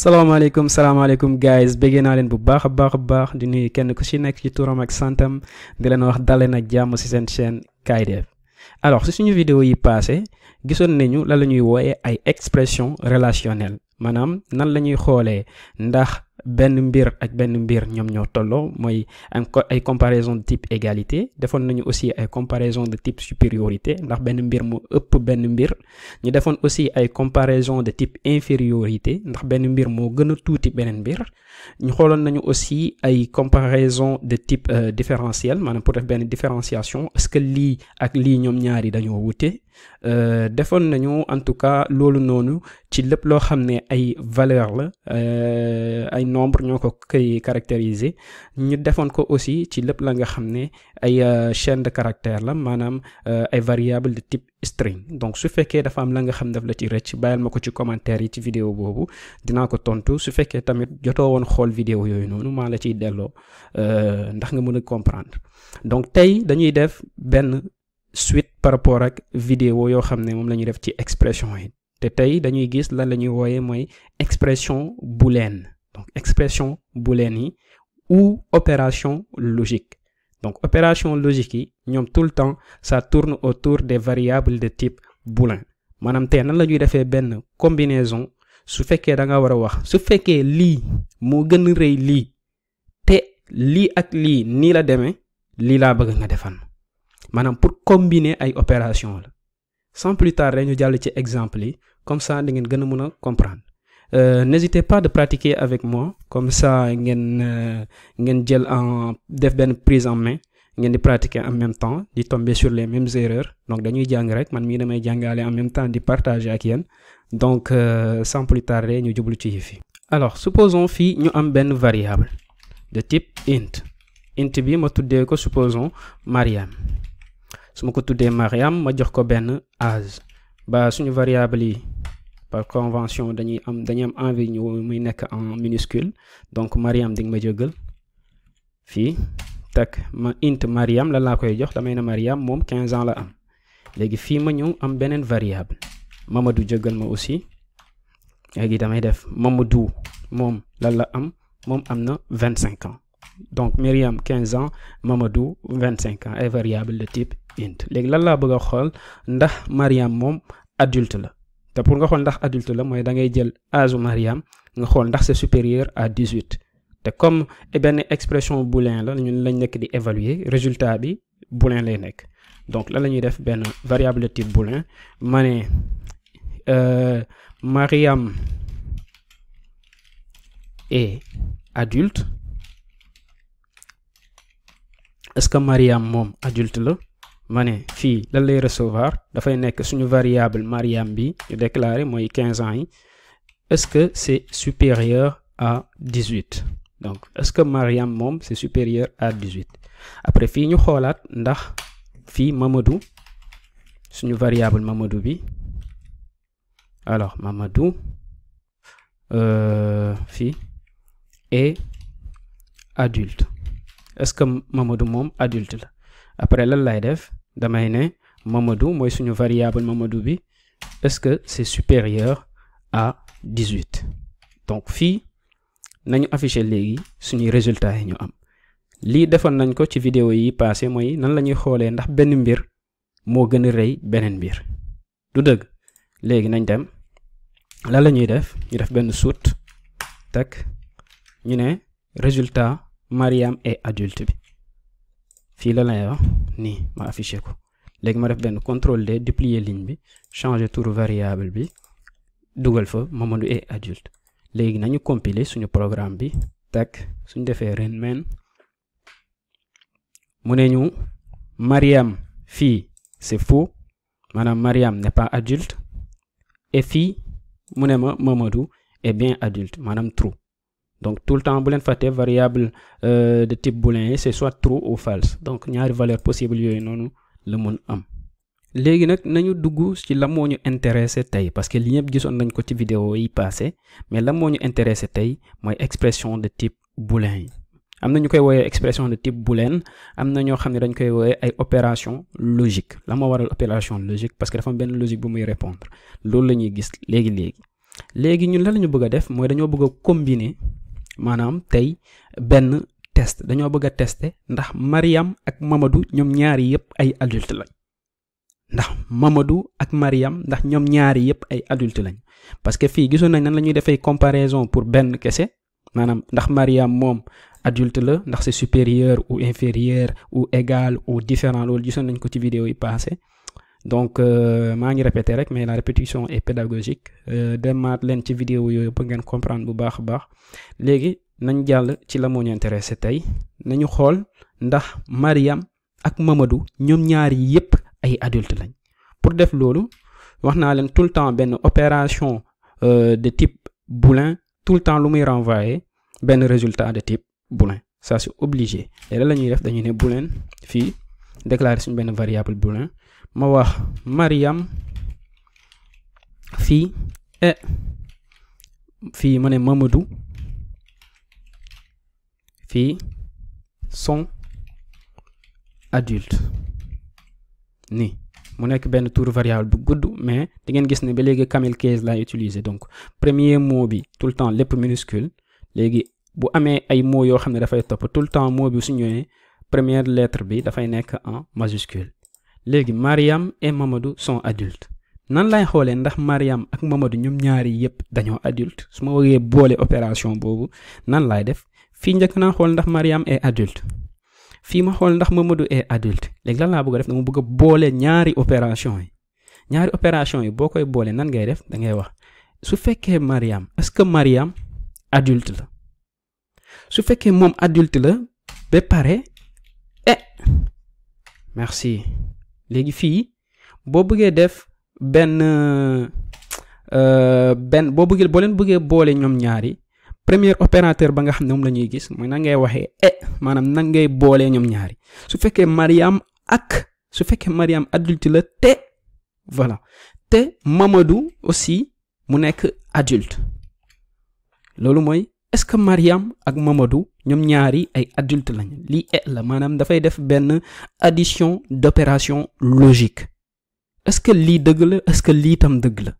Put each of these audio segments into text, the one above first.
salaamaaleykum salaamaaleykum guys. Bëggee naa leen bu baax a baax a baax di nuyu kenn ku nekk ci turam ak santam. Di leen wax ak jàmm seen chaîne alors ci suñu vidéo yi passé gisoon nañu lan la ay expression relationnelle maanaam nan xoolee benn mbir ak benn mbir ñoom ñoo tolloo mooy ay comparaison de type égalité. Defoon nañu aussi ay comparaison de type supériorité ndax benn mbir mu ëpp benn mbir. Ñu defoon aussi ay comparaison de type infériorité ndax benn mbir moo gën a tuuti beneen mbir. Ñu xooloon nañu aussi ay comparaison de type différentiel maanaam pour def benn différenciation est-ce que lii ak lii ñoom ñaari dañoo wute? Defoon nañu en tout cas loolu noonu ci lépp loo xam ne ay valeur la ay nombre ñoo ko koy caractériser. Ñu defoon aussi ci la ay chaîne de caractère la ay variable de type string. Donc su fekkee dafa am la nga xam la vidéo boobu dinaa ko tontu. Vidéo la a comprendre. Donc tey dañuy def benn suite par rapport ak vidéo yoo xam ne moom expression yi. Te la expression booléenne donc expression booléenne yi ou opération logique. Donc opération logique ñoom tout le temps ça tourne autour des variables de type booléen maanaam tey nan la ñuy defee combinaison su fekkee da nga war wax su fekkee lii moo gën a te lii ak lii nii la demee lii laa bëgg nga defan maanaam pour combiner ay opération sans plus tarder ñu jàll ci exemple yi comme ça da ngeen comprendre euh, n'hésitez pas de pratiquer avec moi. Comme ça ngeen euh, ngeen jël en def prise en main ngeen di pratiquer en même temps di tomber sur les mêmes erreurs. Donc dañuy rek man damay en même temps di partager ak yéen. Donc euh, sans plus tarder ñu jublu ci alors supposons fii ñu am benn variable de type int. Int bi ma tuddee ko supposons Mariam. Su ma ko tuddee Mariam ma jox ko benn âge. Ba suñu variable par convention dañuy am dañuy am envie en minuscule. Donc Mariam di nga ma jëggal. Fii. Tak ma int Mariam lan laa koy jox? Damay ne Mariam moom 15 ans la am. Léegi fii ma ñëw am beneen variable. Mamadou jëggal ma aussi. Léegi damay def Mamadou moom lan la am? Moom am na 25 ans. Donc Myriam 15 ans Mamadou 25 ans. Ay variable de type int. Léegi lan laa bëgg a xool? Ndax Mariam moom adulte la te pour nga xool ndax adulte la mooy da ngay jël âge Mariam nga xool ndax c'est supérieur à 18 te comme benn expression booléen la ñun lañ nekk di évaluer résultat bi booléen lay nekk. Donc lan la ñuy def benn variable de type booléen ma ne euh, Mariam est adulte. Est-ce que Mariam moom adulte la? Ma ne fii lan lay recevoir. Dafay nekk suñu variable Mariam bi ñu déclaré mooy 15 ans yi. Est-ce que c'est supérieur à 18 donc est-ce que Mariam moom c'est supérieur à 18 après fii ñu xoolaat ndax fii Mamadou suñu variable Mamadou bi. Alors Mamadou euh, fii est adulte. Est-ce que Mamadou moom adulte la? Après lan lay def? Damay ne Mamadou mooy suñu variable Mamadou bi est-ce que c'est supérieur à 18 donc fii nañu afficher léegi suñuy résultats yi ñu am. Lii defoon nañ ko ci vidéo yi passé mooy nan la ñuy xoolee ndax benn mbir moo gën a rëy beneen mbir. Du dëgg. Léegi nañ dem. Lan la ñuy def? Ñu def benn soute tak ñu ne résultat Mariam est adulte bi fii la wax ma affiché ko. Léegi ma def benn contrôle D duplier ligne bi changer tour variable bi dugal fa Mamadou est adulte. Léegi nañu compiler suñu programme bi tak suñu defee ren main. Mu ne Mariam fii c'est faux. Maanaam Mariam n'est pas adulte. Et fii mu ne ma Mamadou est bien adulte maanaam true donc tout le temps bu leen fàtte variable euh, de type booléen c'est soit true ou false. Donc ñaari valeur possible yooyu noonu la mun am. Léegi nag nañu dugg ci la moo ñu intéressé tey parce que li ñëpp gisoon nañ ko ci vidéo yi passé mais la moo ñu intéressé tey mooy expression de type booléen yi. Am na ñu koy woowee expression de type booléen am na ñoo xam ne dañ koy woowee ay opération logique. La ma waral opération logique? Parce que dafa am benn logique bu muy répondre. Loolu la ñuy gis léegi léegi léegi ñun la ñu bëgg def? Mooy dañoo bëgg combiner maanaam tey benn test. Dañoo bëgg a tester ndax Mariam ak Mamadou ñoom ñaari yëpp ay adulte lañ. Ndax Mamadou ak Mariam ndax ñoom ñaari yëpp adulte parce que fii gisoon nañ nan la ñuy defee comparaison pour benn kese. Maanaam ndax Mariam moom adulte la c'est supérieur ou inférieur ou égal ou différent. Loolu gisoon nañ ko ci vidéo yi passé donc maa ngi répéter rek mais la répétition est pédagogique. Demaat leen ci vidéo yooyu pour ngeen comprendre bu baax a baax. Léegi nañ la moo intéressé tey. Nañu xool ndax Mariam ak Mamadou ñoom pour def loolu wax tout le temps benn opération de type boolean tout le temps lu muy renvoyer résultat de type boolean ça c'est obligé. La ñuy def dañuy ne boolean fii variable boolean ma wax Mariam fii e fii ma ne Mamadou fii sont adultes ni mu nekk benn tour variable bu gudd mais di ngeen gis ne ba léegi camel case laay utiliser. Donc premier mot bi tout le temps lépp minuscule. Léegi bu amee ay mots yoo xam ne dafay topp tout le temps mot bi su ñëwee première lettre bi dafay nekk en majuscule Mariam et Mamadou sont adultes. Nan lay ndax Mariam ak Mamadou ñoom ñaari dañoo adulte? Su opération nan def? Mariam est adulte. Fii ma xool est adulte. Léegi lan bëgg def? Dama bëgg opération yi. Opération yi boo koy boole nan ngay def? Da ngay Mariam est-ce que Mariam adulte la? Su adulte la eh merci léegi fii boo bëggee def benn benn boo bëggee boo leen bëggee boole ñoom ñaari premier opérateur ba nga xam ne moom la ñuy gis mooy nan ngay waxee e maanaam nan ngay boolee ñoom ñaari. Su fekkee Mariam ak su fekkee Mariam adulte la te voilà te Mamadou aussi mu nekk adulte. Loolu mooy est-ce que Mariam ak Mamadou ñoom ñaari ay adulte lañu? Lii e la maanaam dafay def addition d'opération logique. Est-ce que lii dëgg la? Est-ce que lii tam dëgg la?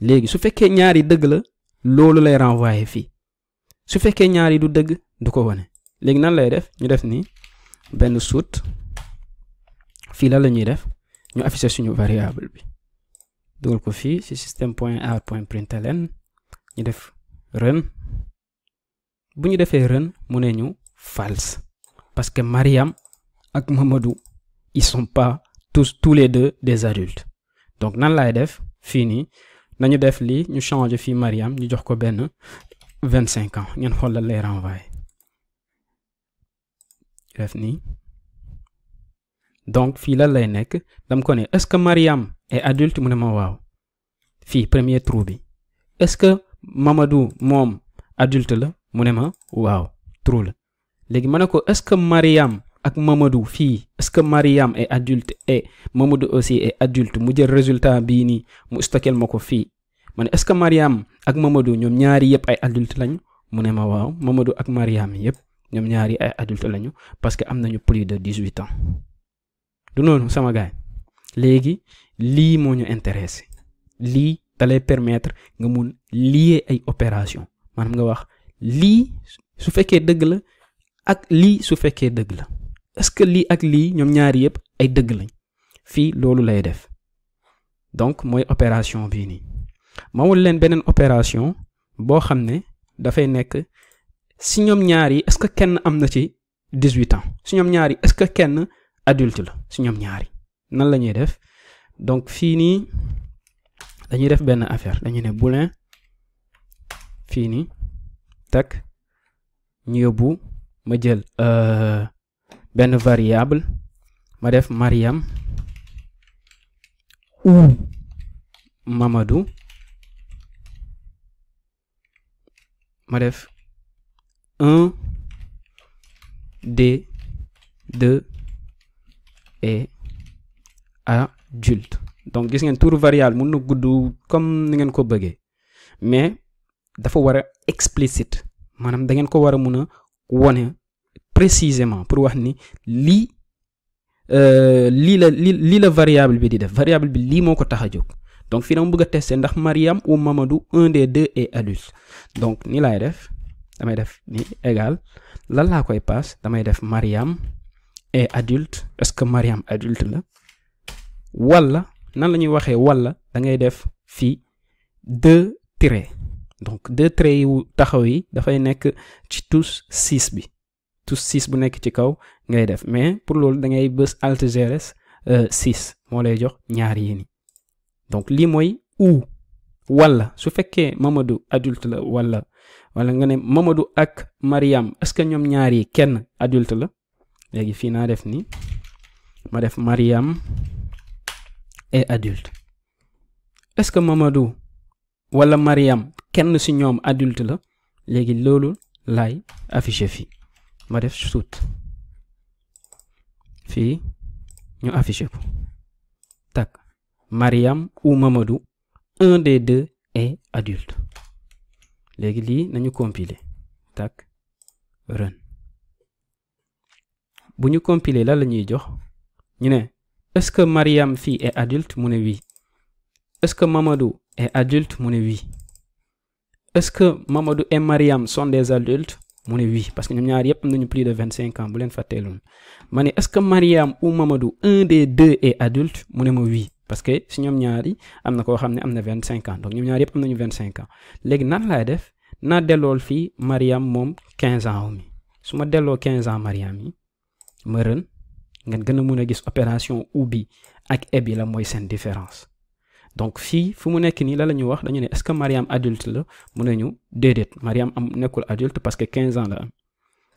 Léegi su fekkee ñaari dëgg la loolu lay renvoyer su wane. Léegi nan lay def? Ñu def ni benn suut. Fii la la def? Ñu afficher suñu variable bi. Dugal ko fii système point point ñu def run bu ñu defee run mu ne ñu false. Parce que Mariam ak Mamadou ils sont pas tous tous les deux des adultes. Donc nan laay def? Fii nii nañu def lii ñu changer fii Mariam ñu jox ko benn vingt ans. Ngeen xool la lay renvoyer. Def nii. Donc fii lan lay nekk? Dam ko ne est-ce que Mariam est adulte? Mu ne ma waaw. Premier trou bi. Est-ce que Mamadou moom adulte la? Mu ne ma waaw trou la. Léegi ma ne ko est-ce que Mariam ak Mamadou fii est-ce que Mariam est adulte et Mamadou aussi est adulte mu jël résultat bii nii mu stockeel ma ko fii. Ma ne est-ce que Mariam ak Mamadou ñoom ñaari yëpp ay adulte lañu? Mu ne ma waaw Mamadou ak Mariam yëpp ñoom ñaari ay adulte lañu parce que am nañu plus de dix-huit ans. Du noonu sama gaay léegi lii moo ñu intéressé. Lii dalay permettre nga mun lier ay opération maanaam nga wax lii su fekkee dëgg la ak lii su fekkee dëgg la. Est-ce que lii ak lii ñoom ñaari yëpp ay dëgg lañ? Fii loolu lay def. Donc mooy opération bii nii. Ma wul leen beneen opération boo xam ne dafay nekk si ñoom ñaari est-ce que kenn am na ci dix-huit ans? Si ñoom ñaari est-ce que kenn adulte la? Si ñoom ñaari nan la ñuy def? Donc fii nii dañuy def benn affaire. Dañuy ne boolin fii nii tak ñu yóbbu ma jël benn variable ma def Mariam ou Mamadou ma def un D deux est adulte. Donc gis ngeen tour variable mun na gudd comme ni ngeen ko bëggee mais dafa war explicite. Maanaam da ngeen ko war a mun a wone précisément pour wax ni lii lii la lii la variable bi di def. Variable bi lii moo ko tax donc fii dama bëgg a ndax Mariam ou Mamadou un des deux est adulte. Donc ni laay def? Damay def ni égal. Lan laa koy passe damay def Mariam est adulte. Est-ce que Mariam adulte la? Wala nan la ñuy waxee wala? Da ngay def fii deux donc deux traits yu taxaw yi dafay nekk ci tous six bi. Tous six bu nekk ci kaw ngay def. Mais pour loolu da ngay bës alt grs six moo lay jox ñaar yi ni donc lii mooy ou wala. Su fekkee Mamadou adulte la wala. Wala nga ne Mamadou ak Mariam est-ce que ñoom ñaar yi kenn adulte la? Léegi fii naa def ni ma def Mariam est adulte. Est-ce que Mamadou wala Mariam kenn ci ñoom adulte la léegi loolu laay affiché fii. Ma def suut fii ñu affiché ko. Tak Mariam ou Mamadou un des deux est adulte. Léegi lii nañu compiler. Tak run. Bu ñu compiler lan la ñuy jox? Ñu ne est-ce que Mariam fii est adulte? Mu ne oui. Est-ce que Mamadou est adulte? Mu ne oui est-ce que Mamadou et Mariam sont des adultes? Oui parce que am nañu plus de vingt cinq ans est-ce que Mariam ou Mamadou un des deux est adulte? Oui parce que si na vingt cinq ans donc nañu vingt cinq ans def? Naa dellool fii Mariam moom quinze ans mi su ma delloo quinze ans Mariam yi ma rën ngeen gën a mun a gis opération ou bi ak et bi la mooy seen différence donc fii fu mu nekk nii la la ñu wax dañu ne est-ce que Mariam adulte la? Mu ne ñu déedéet Mariam am nekkul adulte parce que 15 ans la am.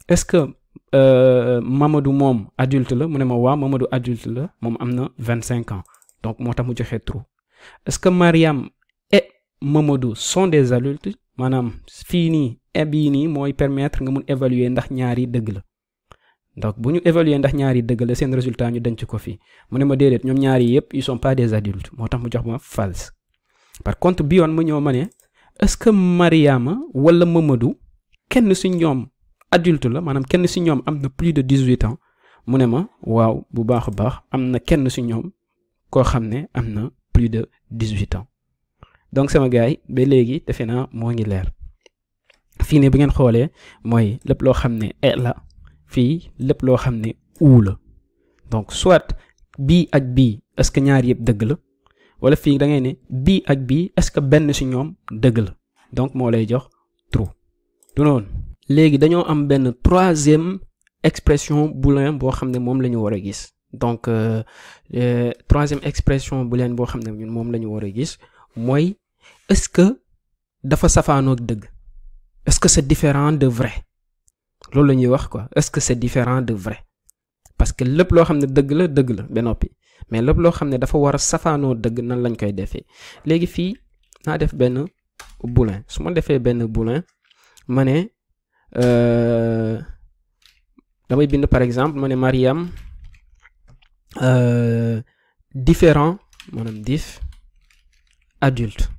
Est-ce que euh, Mamadou moom adulte la? Mu ne ma waaw Mamadou adulte la moom am na 25 ans. Donc moo tax mu joxe trou. Est-ce que Mariam et Mamadou sont des adultes? Maanaam fii nii et bii nii mooy permettre nga mun évaluer ndax ñaari dëgg la donc bu ñu évaluer ndax ñaari dëgg la seen résultat ñu denc ko fii mu ne ma déedéet ñoom ñaari yëpp ils sont pas des adultes. Moo tax mu jox ma false. Par contre bi yoon mu ñëw ma ne est-ce que Mariama wala Mamadou kenn ci ñoom adulte la? Maanaam kenn ci ñoom am na plus de dix-huit ans. Mu ne ma waaw bu baax baax am na kenn ci ñoom koo ne plus de dix-huit ans. Donc sama gars yi ba léegi defe naa moo ngi leer. Fii ne bu ngeen ne fii lépp loo xam ne uu la. Donc soit bii ak bii est-ce que ñaar yëpp dëgg la? Wala fii da ngay ne bii ak bii est-ce que benn ci ñoom dëgg la? Donc moo lay jox true du noonu. Léegi dañoo am benn troisième expression booléen boo xam ne moom la ñu war a gis. Donc euh, euh, troisième expression booléen boo xam ne ñun moom la ñu war a gis mooy est-ce que dafa safaanoog dëgg? Est-ce que c'est différent de vrai? Loolu la ñuy wax quoi. Est-ce que c'est différent de vrai? Parce que lépp loo xam ne dëgg la dëgg la ba noppi. Mais lépp loo xam ne dafa war a safaanoo dëgg nan lañ koy defee? Léegi fii naa def benn boulin. Su ma defee benn boulin ma ne damay bind par exemple ma ne Mariam euh, différent maanaam dif adulte.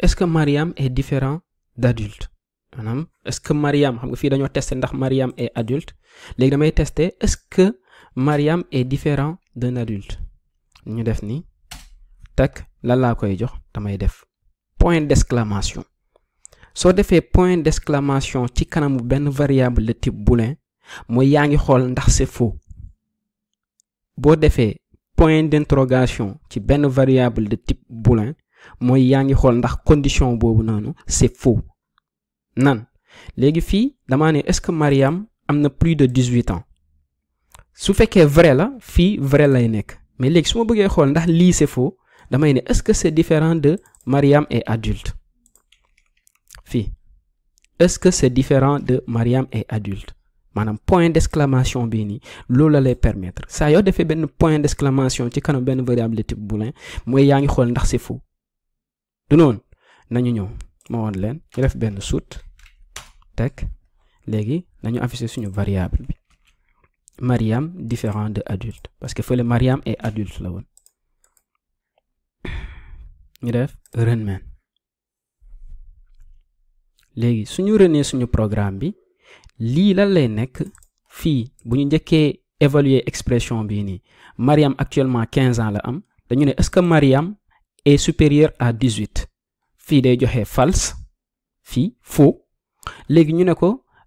Est-ce que Mariam est différent d'adulte? Maanaam est-ce que Mariam xam nga fii dañoo tester ndax Mariam est adulte. Léegi damay tester est-ce que Mariam est différent d'un adulte? Ñu def ni tak lan laa koy jox damay def point d'exclamation. Soo defee point d'exclamation ci kanamu benn variable de type booléen mooy yaa ngi xool ndax c'est faux. Boo defee point d'interrogation ci benn variable de type booléen mooy yaa ngi xool ndax condition boobu noonu c'est faux nan. Léegi fii damaa est-ce que Mariam am na plus de dix-huit ans? Su fekkee vrai la fii vrai lay nekk. Mais léegi su ma bëggee xool ndax lii c'est faux damay ne est-ce que c'est différent de Mariam est adulte? Fii. Est-ce que c'est différent de Mariam est adulte? Maanaam point d'exclamation bii nii loolu la lay permettre. Saa yoo defee benn point d'exclamation ci kanam benn variable type booléen mooy yaa ngi xool ndax c'est faux. Du noonu. Nañu ñëw. Ma woon leen. Def benn suut teg léegi nañu afficher suñu variable bi. Mariam différent de adulte parce que fële Mariam est adulte la woon. Ñu def run main léegi suñu renee suñu programme bi lii lan lay nekk fii? Bu ñu évaluer expression bii nii Mariam actuellement quinze ans la am dañu est-ce que Mariam est supérieur à 18 fii day joxe false faux léegi ñu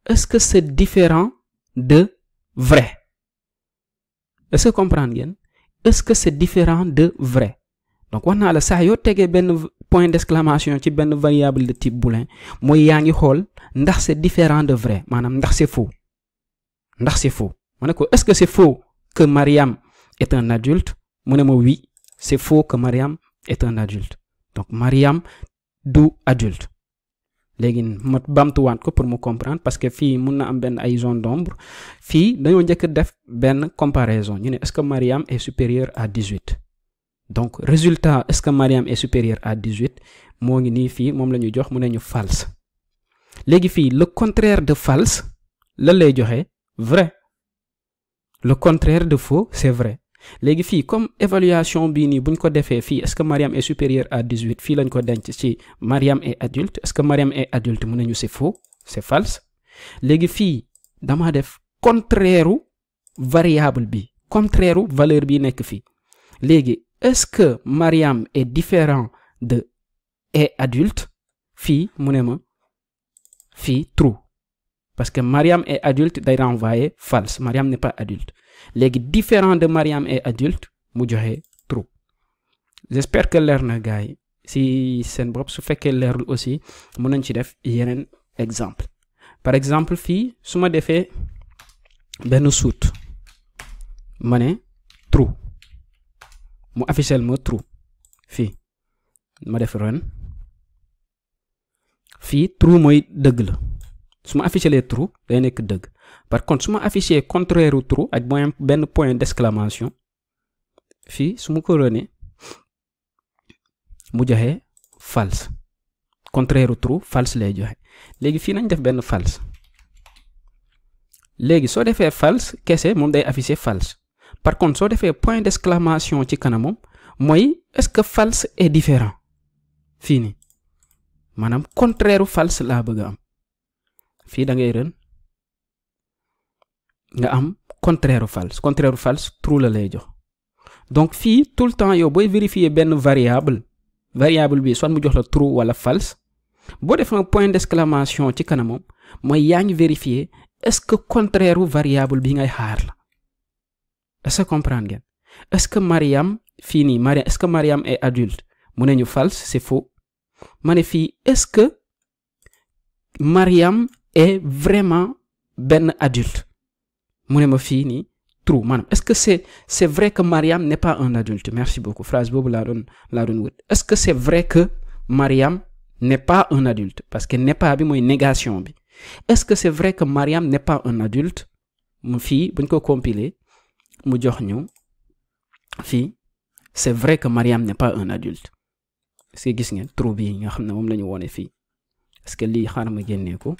est-ce que c'est différent de vrai? Est-ce que comprendre ngeen? Est-ce que c'est différent de vrai? Donc wax naa la saa yoo tegee benn point d'exclamation ci benn variable de type boolean mooy yaa ngi xool ndax c'est différent de vrai maanaam ndax c'est faux. Ndax c'est faux. Ne est-ce que c'est faux que Mariam est un adulte? Mu ne ma oui c'est faux que Mariam est un adulte. Donc Mariam du adulte léegi ma bamtuwaat ko pour mu comprendre parce que fii mun na am benn zone d'ombre. Fii dañoo njëkk def comparaison. Est-ce que Mariam est supérieur à 18 donc résultat est-ce que Mariam est supérieur à 18 moo ngi nii fii moom la jox mu false. Le contraire de false lan lay vrai. Le contraire de faux c'est vrai léegi fii comme évaluation bii nii bu ñu ko est-ce que Mariam est supérieur à 18 fii lañ ko denc ci Mariam est adulte. Est-ce que Mariam est adulte mu ne c'est faux c'est false? Léegi fii dama def contraire variable bi contraire valeur bi nekk fii. Léegi est-ce que Mariam est différent de est adulte? Fii mu ne ma fii true. Parce que Mariam est adulte day renvoyer false. Mariam n'est pas adulte léegi différent de Mariam est adulte mu joxe true j'espère que leer na gars yi si seen bopp su fekkee leerul aussi mën nañ ci def yeneen exemple. Par exemple fii su ma defee benn suut ma ne true mu affichel ma true ma def run. Fii true mooy dëgg la su ma affichelee true day nekk dëgg. Par contre su ma affiché contraire u true ak moyen benn point d'exclamation fii su ma ko mu joxe false. Contraire u true false lay joxe. Léegi fii nañ def benn false. Léegi soo defee false kese moom day affiché false. Par contre soo defee point d'exclamation ci kanamam mooy est-ce que false est différent? Fii nii. Maanaam contraire u false laa bëgg fii da ngay rën nga am contraire false. Contraire false true la lay jox. Donc fii tout le temps yow booy vérifier benn variable variable bi soit mu jox la true wala false boo defee un point d'exclamation ci kanamam mooy yaa ngi vérifier est-ce que contraire variable bi ngay xaar la? Est-ce que comprendre ngeen? Est-ce que Mariam fii nii Mariam est-ce que Mariam est adulte? Mu ne ñu false c'est faux. Ma ne fii est-ce que Mariam est vraiment benn adulte. Mu ne ma fii nii true maanaam est-ce que c'est c'est vrai que Mariam n'est pas un adulte? Merci beaucoup. Phrase boobu laa doon laa doon wut. Est-ce que c'est vrai que Mariam n'est pas un adulte? Parce que n'est pas bi mooy négation bi. Est-ce que c'est vrai que Mariam n'est pas un adulte? Mu fii buñ ko compiler mu jox ñu fii c'est vrai que Mariam n'est pas un adulte. Est-ce que gis ngeen trou bi nga xam ne moom la ñu wone est-ce que lii xaaral ma génnee ko?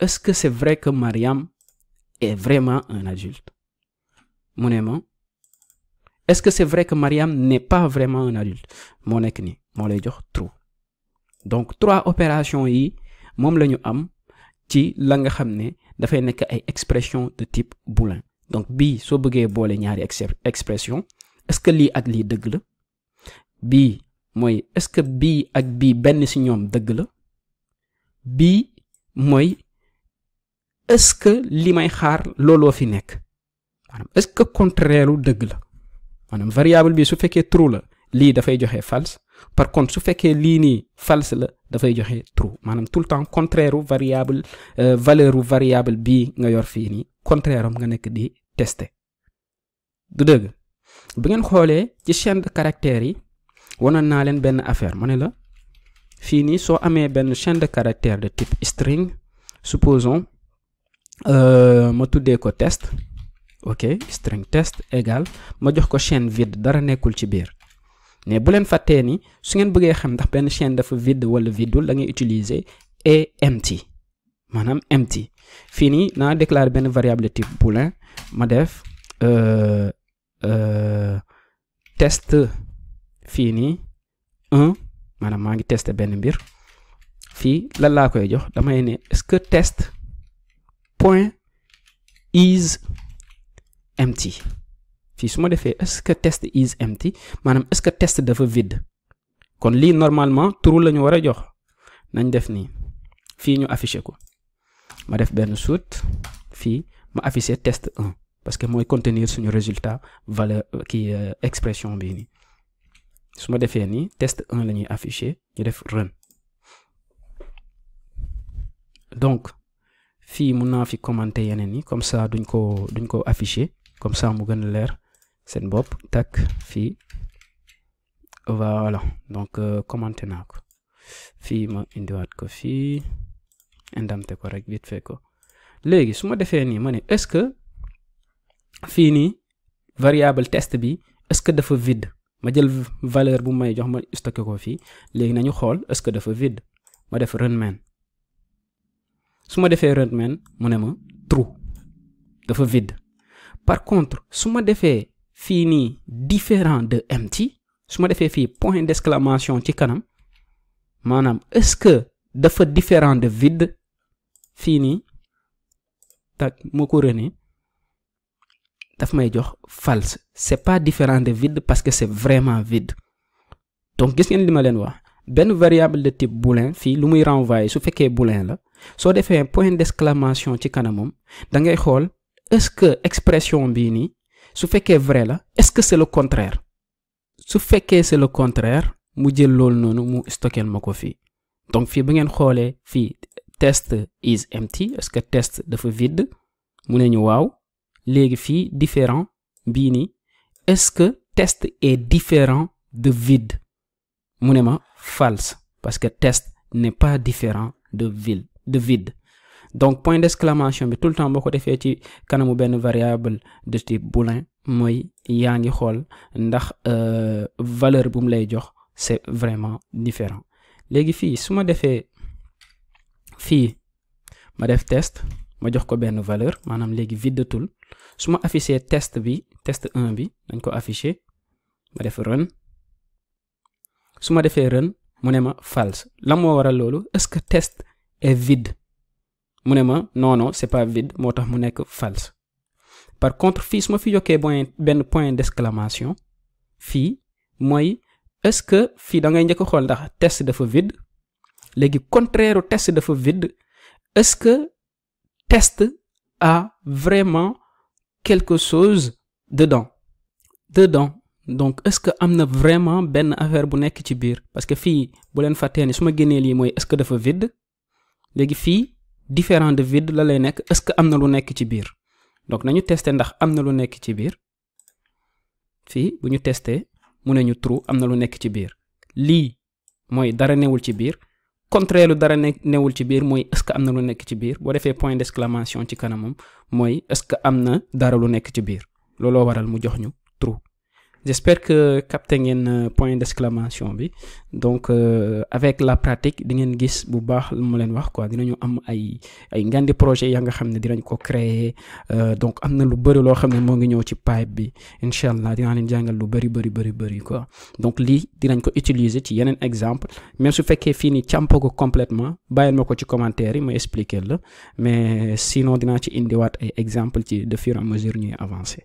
Est-ce que c'est vrai que Mariam est vraiment un adulte? Ne ma est-ce que c'est vrai que Mariam n'est pas vraiment un adulte? Moo nekk nii moo lay donc trois opérations yi moom la ñu am ci la nga xam ne dafay nekk ay expression de type boolean donc bii soo bëggee boole ñaari expression est-ce que lii ak lii dëgg la? Mooy est-ce que bii ak bii benn ci ñoom dëgg la? Bii mooy est-ce que li may xaar looloo fi nekk? Maanaam est-ce que contraire u dëgg la? Maanaam variable bi su fekkee true la lii dafay joxe false. Par contre su fekkee lii nii false la dafay joxe true. Maanaam tout le temps contraire u variable valeur u variable bii nga yor fii nii contraire am nga nekk di tester. Du dëgg. Bu ngeen xoolee ci chaîne de caractères yi wanoon naa leen benn affaire. Ma ne la fii nii soo amee chaîne de caractères de type string supposons ma tuddee ko test ok string test égal ma jox ko chaîne vide dara nekkul ci biir. Mais bu leen fàttee ni su ngeen chaîne dafa vide wala vidul da ngay utiliser empty maanaam empty. Fii nii naa déclarer benn variable type boolean ma def test. Fii nii un maanaam maa ngi tester benn mbir. Fii lan laa koy jox? Damay ne est-ce que test point is empty? Fii su ma defee est-ce que test is empty? Maanaam est-ce que test dafa vide? Kon lii normalement true la ñu war a jox. Nañ def nii. Fii ñu affiché ko. Ma def benn suite fii ma affiché test 1 parce que mooy contenir suñu résultat valeur kii expression bii nii su ma defee nii test 1 la affiché run. Donc fii mun naa fi commenter comme ça duñ ko duñ ko affiché. Comme ça mu gën a leer seen bopp. Fii. Voilà. Donc commenter naa ko. Fii ma indiwaat ko fii. Indamte ko vite fait est-ce que fii nii variable test est-ce que vide? Ma jël valeur bu may jox ma stocké ko fii léegi nañu xool est-ce que dafa vide. Ma def run main su ma defee run main mu ne ma true vide. Par contre su ma defee fii différent de empty su ma defee fii point d'exclamation ci kanam maanaam est-ce que dafa différent de vide fii nii tak moo ko rene daf may false c'est pas différent de vide parce que c'est vraiment vide. Donc gis ngeen li ma leen wax. Benn variable de type boolean fii lu muy renvoyer su fekkee boolean la soo defee point d'exclamation ci kanamam da ngay xool est-ce que expression bii nii su fekkee vrai la est-ce que c'est le contraire? Su fekkee c'est le contraire mu jël loolu noonu mu stockeel ma ko donc fii ba ngeen xoolee fii test is empty est-ce que test dafa vide? Mu ne ñu waaw léegi fii différent bii nii est-ce que test est différent de vide? Mu ne false. Parce que test n'est pas différent de vide de vide. Donc point d'exclamation bi tout le temps boo ko defee ci kanamu benn variable de type boolean mooy yaa ngi xool ndax valeur bu mu lay c'est vraiment différent. Léegi fii su ma defee fii ma def test ma jox ko benn valeur maanaam léegi viddetul su ma affiché test bi test 1 bi dañ ko affiché ma def run. Su ma defee run mu ne ma false. La moo waral loolu? Est-ce que test est vide? Mu ne ma non non c'est pas vide moo tax mu nekk false. Par contre fii su ma fi yokkee benn point d'exclamation fii mooy est-ce que fii da ngay njëkk xool ndax test dafa vide? Léegi contraire test dafa vide est-ce que test a vraiment quelque chose dedans. Dedans. Donc est-ce que am na vraiment benn affaire bu nekk ci parce que fii bu leen fàttee ni su ma génnee est-ce que dafa vide? Léegi fii différent de vide la lay nekk est-ce que am na lu nekk ci biir? Donc nañu tester ndax am na lu nekk ci biir. Fii bu ñu tester mu ne ñu true am lu nekk ci biir. Lii mooy dara ci biir contraire lu dara ne newul ci biir mooy est-ce que am na lu nekk ci biir? Boo defee point d'exclamation ci kanamam mooy est-ce que am na dara lu nekk ci biir? Looloo waral mu jox ñu j'espère que capté ngeen point d'exclamation bi. Donc euh, avec la pratique di ngeen gis bu baax lu ma leen wax quoi. Dinañu am ay ay ngandi projet ya nga xam ne dinañ ko créer. Euh, donc am na lu bëri loo xam ne moo ngi ñëw ci pipe bi. Incha allah dinaa leen jàngal lu bëri bëri bëri bëri quoi. Donc lii dinañ ko utiliser ci yeneen exemple. Même su fekkee fii nii càmpo ko complètement bàyyil ma ko ci commentaire ma expliquer la. Mais sinon dinaa ci indiwaat ay exemple ci de fur et à mesure ñuy avancer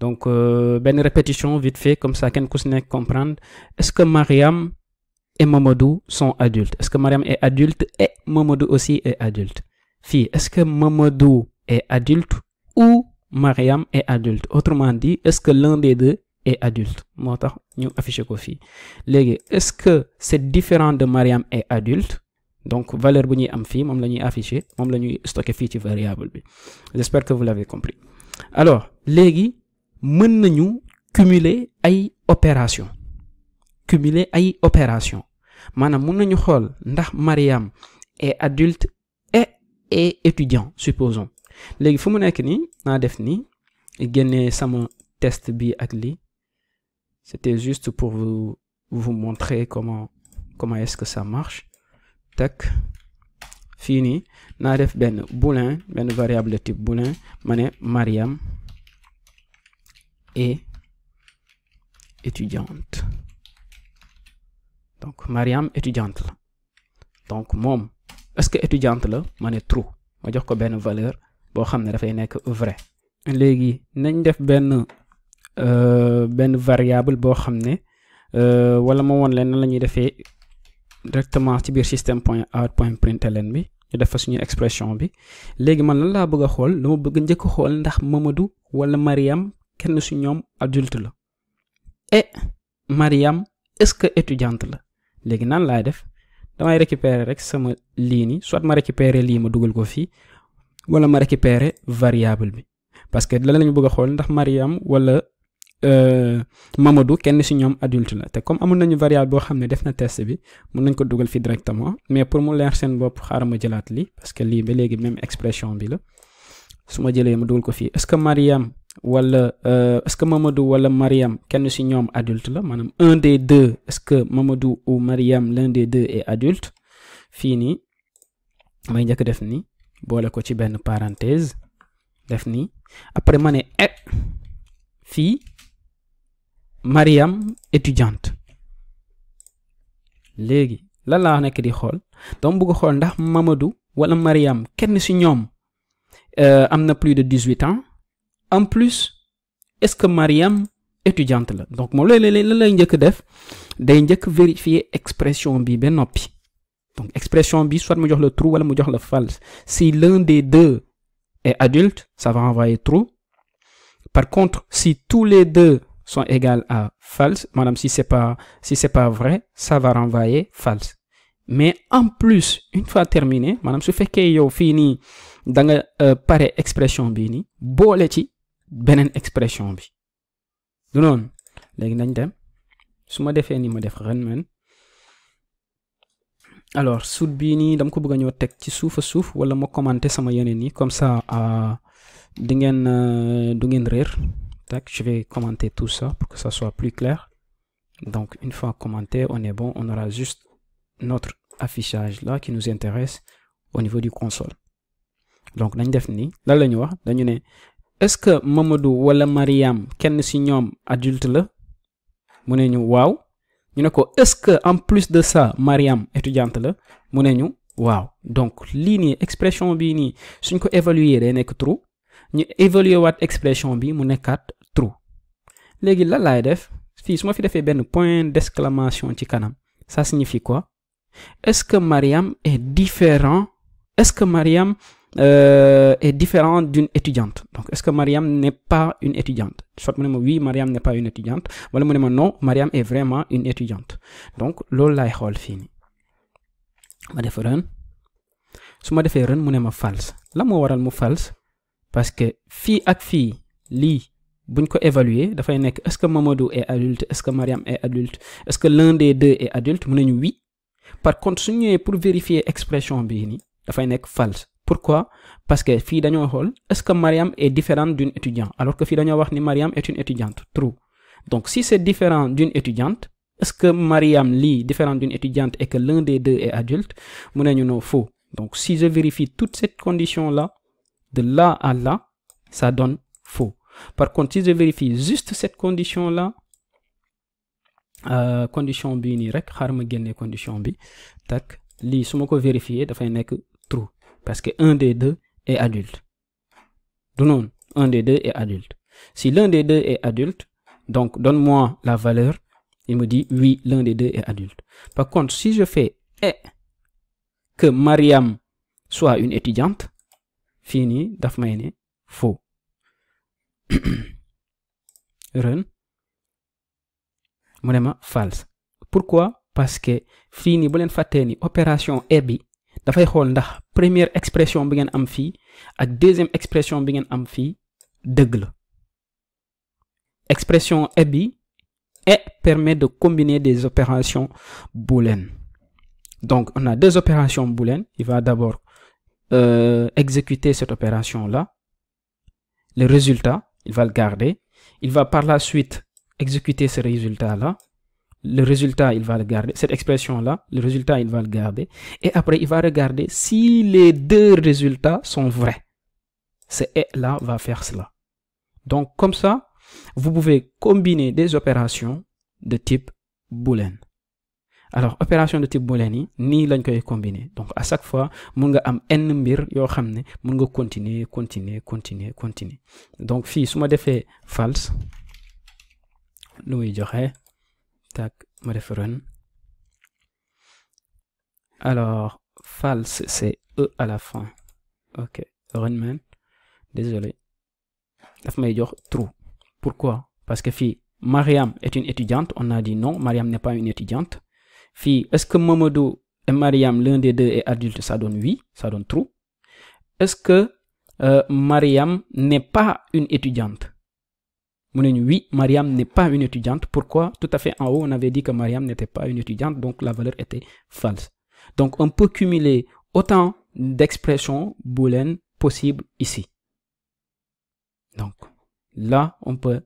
donc euh, benn répétition vite fait comme ça kenn ku si comprendre. Est-ce que Mariam et Mamadou sont adultes? Est-ce que Mariam est adulte et Mamadou aussi est adulte? Fii est-ce que Mamadou est adulte ou Mariam est adulte? Autrement dit est-ce que l'un des deux est adulte? Moo tax ñu affiché ko fii. Léegi est-ce que c'est différent de Mariam est adulte? Donc valeur bu ñuy am la affiché moom la ñuy stocké fii variable bi. J'espère que vous l'avez compris. Alors léegi mën nañu cumuler ay opération cumuler ay opération maanaam mën nañu xool ndax Mariam est adulte et est étudiant supposons. Léegi fu mu nekk nii naa def nii génnee sama test bi ak lii. C'était juste pour vous vous montrer comment comment est-ce que ça marche. Tac. Fii nii naa def benn boolin benn variable type boolin ma ne Mariam est étudiante. Donc Mariam étudiante donc est-ce que étudiante la? Ma ne true ma jox ko benn valeur boo xam ne dafay nekk vrai. Léegi nañ def benn benn variable boo xam ne wala ma woon leen directement ci biir système point out point expression bi. Léegi man lan laa bëgg a xool dama Mamadou Mariam kenn su ñoom adulte la. Et Mariam est-ce que étudiante la? Léegi nan laay def? Damay récupérer rek sama lii nii soit ma récupérer lii ma dugal ko fii wala ma récupérer variable bi. Parce que lan lañu bëgg a xool ndax Mariam wala Mamadou kenn si ñoom adulte la. Te comme amoon nañu variable boo xam ne def na test bi mun nañ ko dugal fii directement. Mais pour mu leer seen bopp xaaral ma jëlaat lii parce que lii ba léegi même expression bi la. Su ma jëlee ma dugal ko fii. Est-ce que Mariam wala est-ce que Mamadou wala Mariam kenn ci ñoom adulte la? Maanaam un des deux est-ce que Mamadou ou Mariam l'un des deux est adulte? Fii nii may njëkk def nii boole ko ci benn parenthèse def nii. Après ma ne e fii Mariam étudiante. Léegi lan laa nekk di xool? Dama bëgg xool ndax Mamadou wala Mariam kenn ci ñoom am na plus de dix-huit ans en plus est-ce que Mariam étudiante la? Donc moom loolu la lay njëkk def day vérifier expression bi donc expression bi soit mu jox la true wala mu jox la false. Si l'un des deux est adulte ça va envoyer true. Par contre si tous les deux sont égales à false maanaam si c'est pas pas vrai ça va renvoyer false. Mais en plus une fois terminé maanaam su fekkee yow fii nii da nga pare expression bii beneen expression bi. Du noonu. Léegi nañ dem. Su ma defee ni ma def ren alors suut bii nii dama ko bëgg a ñëw teg ci suufa suuf wala ma commenter sama yeneen yi comme ça di ngeen du ngeen réer. Je vais commenter tout ça pour que ça soit plus clair. Donc une fois commenté on est bon on aura juste notre affichage là qui nous intéresse au niveau du console. Donc nañ def nii. Lan la ñu wax? Dañu ne est-ce que Mamadou wala Mariam kenn ci ñoom adulte la? Mu ne ñu ne ko est-ce que en plus de ça Mariam étudiante la? Mu ne ñu donc lii nii expression bii nii suñ ko évaluer day nekk true. Ñu évaluer waat expression bi mu nekkaat true. Léegi lan laay def? Fii su ma fi point d'exclamation ci ça signifie quoi? Est-ce que Mariam est différent? Est-ce que Mariam euh, est différent d'une étudiante. Donc est-ce que Mariam n'est pas une étudiante? Soit oui Mariam n'est pas une étudiante. Wala mu non Mariam est vraiment une étudiante. Donc loolu laay xool fii nii. Ma def su ma defee run mu false. La moo waral mu false? Parce que fii ak fii lii buñ ko évaluer est-ce que Mamadou est adulte? Est-ce que Mariam est adulte? Est-ce que l'un des deux est adulte? Mu oui. Par contre pour vérifier expression bii nii false pourquoi? Parce que dañoo est-ce que Mariam est différente d'une étudiante? Alors que fii dañoo wax ni Mariam est une étudiante. True. Donc si c'est différent d'une étudiante est-ce que Mariam lii différente d'une étudiante et que l'un des deux est adulte? Mu ne faux. Donc si je vérifie toute cette condition là de là à là ça donne faux. Par contre si je vérifie juste cette condition là euh, condition bii nii rek xaaral ma génnee condition bi tak lii su ma ko vérifier dafay nekk parce que un des deux est adulte. Du noonu un des deux est adulte. Si l'un des deux est adulte donc donne-moi la valeur. Il me dit oui l'un des deux est adulte. Par contre si je fais et que Mariam soit une étudiante fii nii daf may ne faux. Run. Mu ne ma false. Pourquoi? Parce que fii nii bu leen fàttee ni opération et bi dafay xool première expression bi ngeen am deuxième expression bi ngeen am la. Expression et bi et permet de combiner des opérations booléennes donc on a deux opérations booléennes il va d'abord euh, exécuter cette opération là le résultat il va le garder. Il va par la suite exécuter ce résultat-là. Le résultat, il va le garder. Cette expression-là, le résultat, il va le garder. Et après, il va regarder si les deux résultats sont vrais. Ce et-là va faire cela. Donc, comme ça, vous pouvez combiner des opérations de type boolean. alors opération de type boolean yi nii lañ koy combiner donc à chaque fois mun nga am n mbir yoo xam ne mun nga continuer continuer continuer continuer donc fii su ma false lu muy joxe? Alors false c'est e à la fin. Ok run man. Désolé. True pourquoi? Parce que fii Mariam est une étudiante. On a dit non Mariam n'est pas une étudiante. Fii est-ce que Mamadou et Mariam l'un des deux est adulte? Ça donne oui ça donne true est-ce que euh, Mariam n'est pas une étudiante? Oui Mariam n'est pas une étudiante. Pourquoi? Tout à fait en haut on avait dit que Mariam n'était pas une étudiante donc la valeur était false. Donc on peut cumuler autant d'expressions booléennes possibles ici. Donc là on peut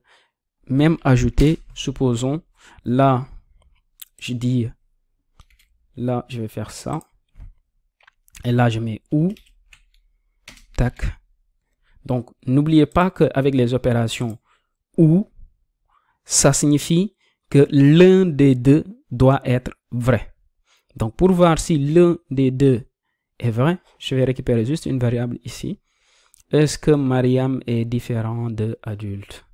même ajouter supposons là je dis là je vais faire ça. Et là je mets ou tac. Donc n'oubliez pas qu'avec les opérations ou ça signifie que l'un des deux doit être vrai. Donc pour voir si l'un des deux est vrai je vais récupérer juste une variable ici. Est-ce que Mariam est différent de adulte?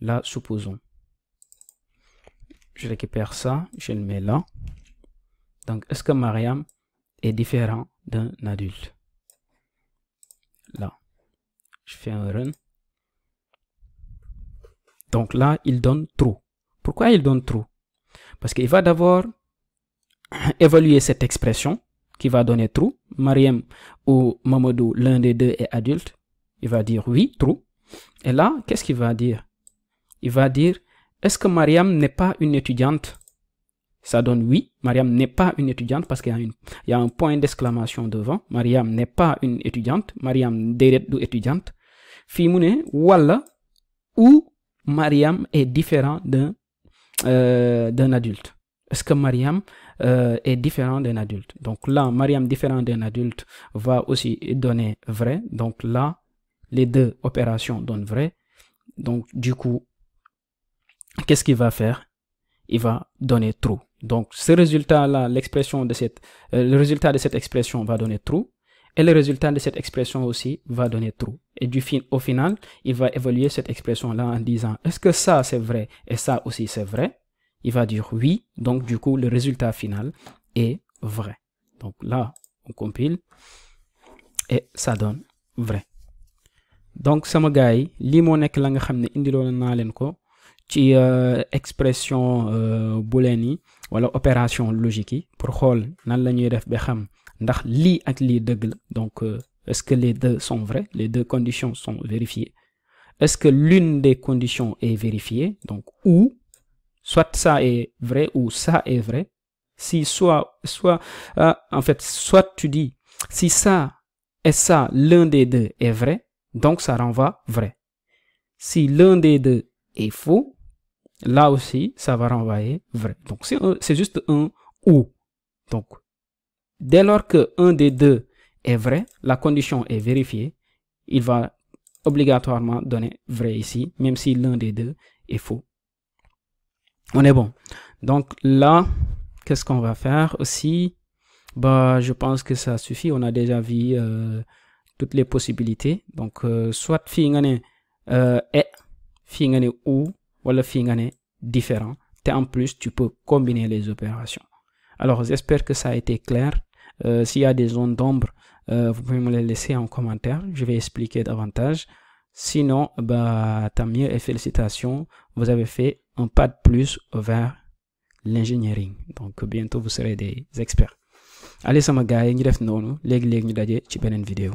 Là supposons. Je récupère ça je le mets là. Donc est-ce que Mariam est différent d'un adulte? Là. Je fais un run donc là il donne true pourquoi il donne true parce qu'il va d'abord évaluer cette expression qui va donner true Mariam ou Mamadou l'un des deux est adulte. Il va dire oui true et là qu'est-ce qu'il va dire? Il va dire est-ce que Mariam n'est pas une étudiante? Ça donne oui. Mariam n'est pas une étudiante parce qu'il y a, un point d'exclamation devant. Mariam n'est pas une étudiante. Mariam du étudiante. Fii mu ne wala ou Mariam est différent d'un euh, d'un adulte. Est-ce que Mariam euh, est différent d'un adulte? Donc là Mariam différent d'un adulte va aussi donner vrai. Donc là les deux opérations donnent vrai. Donc du coup qu'est-ce qu'il va faire? Il va donner true donc ce résultat là l'expression de cette euh, le résultat de cette expression va donner true et le résultat de cette expression aussi va donner true et du fin au final il va évaluer cette expression là en disant est-ce que ça c'est vrai et ça aussi c'est vrai? Il va dire oui. Donc du coup le résultat final est vrai. Donc là on compile et ça donne vrai. Donc sama gars yi lii moo nekk la ne indiloon naa ci expression booléen yi wala opération logique pour xool nan la def ndax donc est-ce que les deux sont vrais? Les deux conditions sont vérifiées. Est-ce que l'une des conditions est vérifiée? Donc ou soit ça est vrai ou ça est vrai. Si soit soit euh, en fait soit tu dis si ça et ça l'un des deux est vrai donc ça renvoie vrai. Si l'un des deux est faux là aussi ça va renvoyer vrai. Donc c'est c'est juste un ou. Donc dès lors que un des deux est vrai la condition est vérifiée il va obligatoirement donner vrai ici même si l'un des deux est faux. On est bon. Donc là qu'est-ce qu'on va faire aussi? Bah je pense que ça suffit. On a déjà vu euh, toutes les possibilités. Donc euh, soit fii nga ne euh, et fii nga ne ou wala fii nga ne différent. Et en plus tu peux combiner les opérations. Alors j'espère que ça a été clair s'il y a des zones d'ombre vous pouvez me les laisser en commentaire. Je vais expliquer davantage. Sinon bah tant mieux et félicitations. Vous avez fait un pas de plus vers l'engineering donc bientôt vous serez des experts. Allez ñu daje ci beneen vidéo